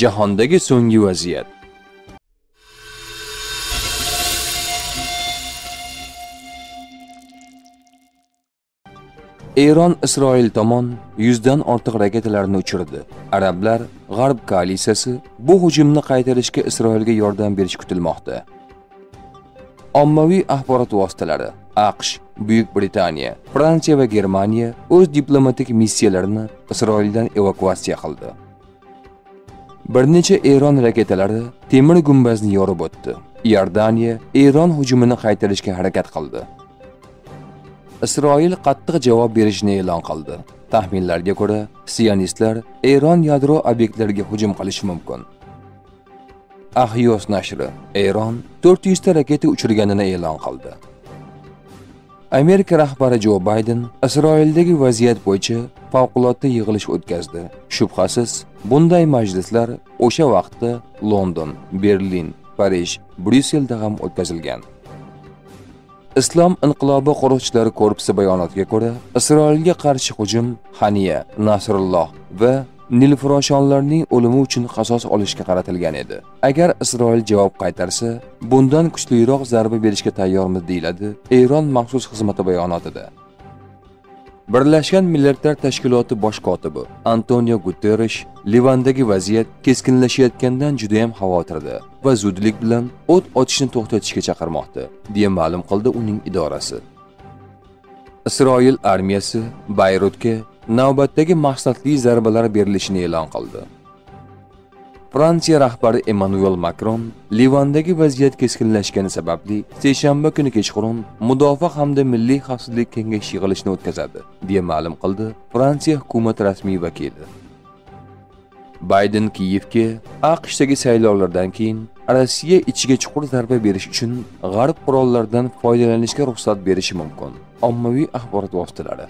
jahondagi so'nggi vaziyat Eron Isroil tomon 100 dan ortiq raketalarni uchirdi. Arablar G'arb koalitsiyasi bu hujumni qaytarishga Isroilga yordam berish kutilmoqda. Ommaviy axborot vositalari AQSh, Buyuk Britaniya, Fransiya va Germaniya o'z diplomatik missiyalarini Isroildan evakuatsiya qildi. Bir necha Eron raketalari temir gumbazni yorib o'tdi. Iordaniya Eron hujumini qaytarishga harakat qildi. Isroil qattiq javob berishni e'lon qildi. Taxminlarga ko'ra, sionistlar Eron yadro obyektlariga hujum qilishi mumkin. Axios nashri Eron 400 ta raketa uchirganini e'lon qildi. Amerika rahbari Jo Bayden Isroildagi vaziyat bo'yicha favqulodda yig'ilish o'tkazdi. Shubhasiz, bunday majlislar o'sha vaqtda London, Berlin, Parij, Bryusselda ham o'tkazilgan. Islom inqilobi qo'riqchilari korpusi bayonotiga ko'ra, Isroilga qarshi hujum Haniya, Nasrulloh va Nilfuroshonlarning o'limi uchun qasos olishga qaratilgan edi. Agar Isroil javob qaytarsa, bundan kuchliroq zarba berishga tayyormiz deyiladi Eron maxsus xizmati bayonotida. Birlashgan Millatlar Tashkiloti bosh kotibi Antonio guterish Livandagi vaziyat keskinlashayotgandan juda ham xavotirda va zudlik bilan o't ochishni to'xtatishga chaqirmoqda, deya ma'lum qildi uning idorasi. Isroil armiyasi Bayrutga navbatdagi maqsadli zarbalar berilishini e'lon qildi. Fransiya rahbari Emmanuel Macron Livandagi vaziyat keskinlashgani sababli seshanba kuni kechqurun Mudofaa hamda Milliy xavfsizlik kengashi yig'ilishini o'tkazadi, deya ma'lum qildi Fransiya hukumat rasmiy vakili. Bayden Kiyevga AQShdagi saylovlardan keyin Rossiya ichiga chuqur zarba berish uchun g'arb qurollaridan foydalanishga ruxsat berishi mumkin. Ommaviy axborot vositalari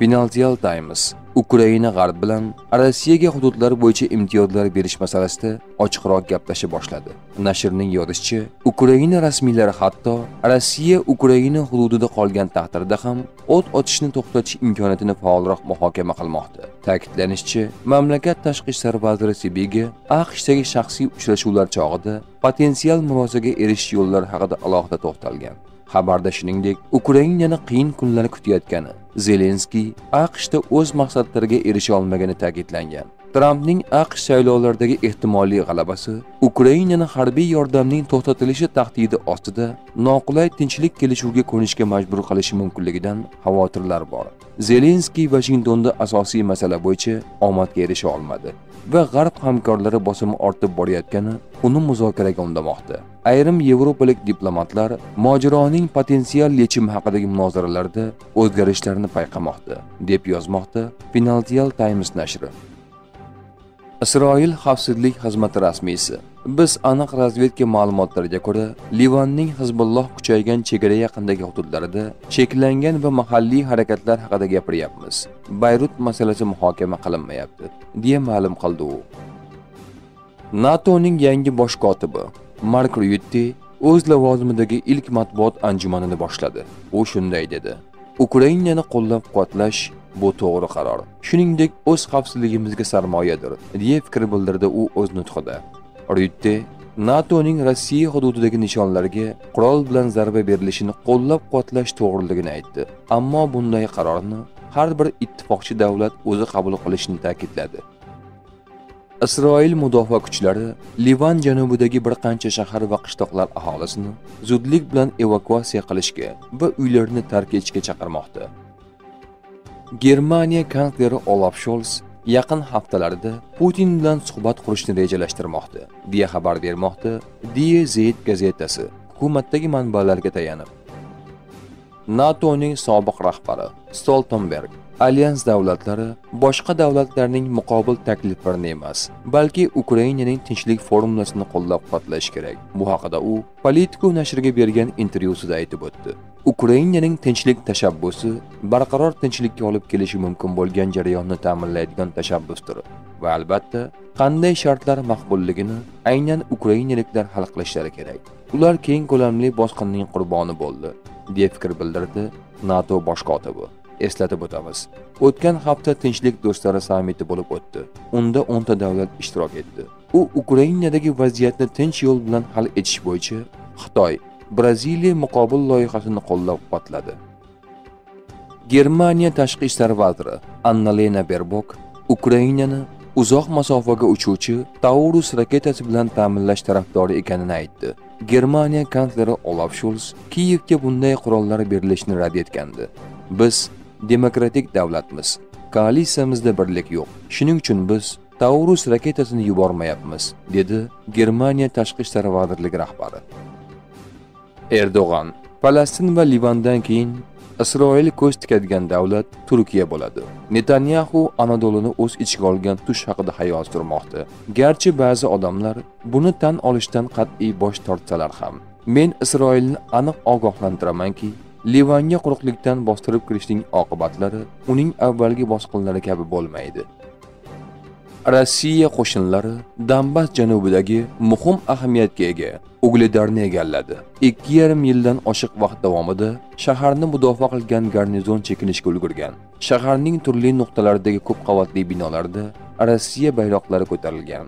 penalti Times Ukraina g'arb bilan Rossiyaga hududlar bo'yicha imtiyozlar berish masalasida ochiqroq gaplasha boshladi. Nashrning yozishicha, Ukraina rasmiylari hatto Rossiya Ukraina hududida qolgan taqdirda ham o't otishni to'xtatish imkoniyatini faolroq muhokama qilmoqda. Ta'kidlanishicha, mamlakat tashqi ishlar vaziri sibigi AQShdagi shaxsiy uchrashuvlar chog'ida potensial murosaga erishish yo'llari haqida alohida to'xtalgan. Xabarda shuningdek, Ukrainani qiyin kunlar kutayotgani, Zelenskiy AQShda o'z maqsadlariga erisha olmagani ta'kidlangan. Trampning AQSh saylovlaridagi ehtimoliy g'alabasi Ukrainani harbiy yordamning to'xtatilishi tahdidi ostida noqulay tinchlik kelishuviga ko'nishga majbur qilishi mumkinligidan xavotirlar bor. Zelenskiy Vashingtonda asosiy masala bo'yicha omadga erisha olmadi va g'arb hamkorlari bosimi ortib borayotgani uni muzokaraga undamoqda. Ayrim yevropalik diplomatlar mojaroning potensial yechimi haqidagi munozaralarda o'zgarishlarni payqamoqda, deb yozmoqda Financial Times nashri. Isroil xavfsizlik xizmati rasmiysi Biz aniq razvedka ma'lumotlariga ko'ra, Livanning Hizbulloh kuchaygan chegara yaqindagi hududlarida cheklangan va mahalliy harakatlar haqida gapiryapmiz. Bayrut masalasi muhokama qilinmayapti, deya ma'lum qildi u. NATOning yangi bosh kotibi Mark Rutte o'z lavozimidagi ilk matbuot anjumanini boshladi. U shunday dedi: Ukrainani qo'llab-quvvatlash bu to'g'ri qaror. Shuningdek, o'z xavfsizligimizga sarmoyadir, deya fikr bildirdi u o'z nutqida. Rutte NATOning Rossiya hududidagi nishonlarga qurol bilan zarba berilishini qo'llab-quvvatlash to'g'riligini aytdi. Ammo bunday qarorni har bir ittifoqchi davlat o'zi qabul qilishini ta'kidladi. Isroil mudofaa kuchlari Livan janubidagi bir qancha shahar va qishloqlar aholisini zudlik bilan evakuatsiya qilishga va uylarini tark etishga chaqirmoqda. Germaniya kansleri Olaf Scholz yaqin haftalarda Putin bilan suhbat qurishni rejalashtirmoqda, deya xabar bermoqda Die Zeit gazetasi hukumatdagi manbalarga tayanib. NATOning sobiq rahbari Stoltenberg Alyans davlatlari boshqa davlatlarning muqobil takliflarini emas, balki Ukrainaning tinchlik formulasini qo'llab-quvvatlash kerak. Bu haqida u politiko nashriga bergan intervyusida aytib o'tdi. Ukrainaning tinchlik tashabbusi barqaror tinchlikka olib kelishi mumkin bo'lgan jarayonni ta'minlaydigan tashabbusdir va albatta qanday shartlar maqbulligini aynan ukrainaliklar hal qilishlari kerak. Ular keng ko'lamli bosqinning qurboni bo'ldi, deya fikr bildirdi NATO bosh kotibi. Eslatib o'tamiz. O'tgan hafta Tinchlik do'stlari sammiti bo'lib o'tdi. Unda 10 ta davlat ishtirok etdi. U Ukrainadagi vaziyatni tinch yo'l bilan hal etish bo'yicha Xitoy, Braziliya muqobil loyihasini qo'llab-quvvatladi. Germaniya tashqi ishlar vaziri Annalena Berbok Ukrainani uzoq masofaga uchuvchi Taurus raketasi bilan ta'minlash tarafdori ekanini aytdi. Germaniya kansleri Olaf Scholz Kiyevga bunday qurollar berilishini rad etgandi. Biz demokratik davlatmiz. Koalitsiyamizda birlik yo'q. Shuning uchun biz Taurus raketasini yubormayapmiz, dedi Germaniya tashqi ishlar vazirligi rahbari. Erdo'g'an Falastin va Livandan keyin Isroil ko'z tikadigan davlat Turkiya bo'ladi. Netanyahu anadolini o'z ichiga olgan tush haqida xayol surmoqda. Garchi ba'zi odamlar buni tan olishdan qat'iy bosh tortsalar ham, men Isroilni aniq ogohlantiramanki, Livanga quruqlikdan bostirib kirishning oqibatlari uning avvalgi bosqinlari kabi bo'lmaydi. Rossiya qo'shinlari Donbass janubidagi muhim ahamiyatga ega Ugledarni egalladi. 2,5 yildan oshiq vaqt davomida shaharni mudofaa qilgan garnizon chekinishga ulgurgan. Shaharning turli nuqtalaridagi ko'p qavatli binolarda Rossiya bayroqlari ko'tarilgan.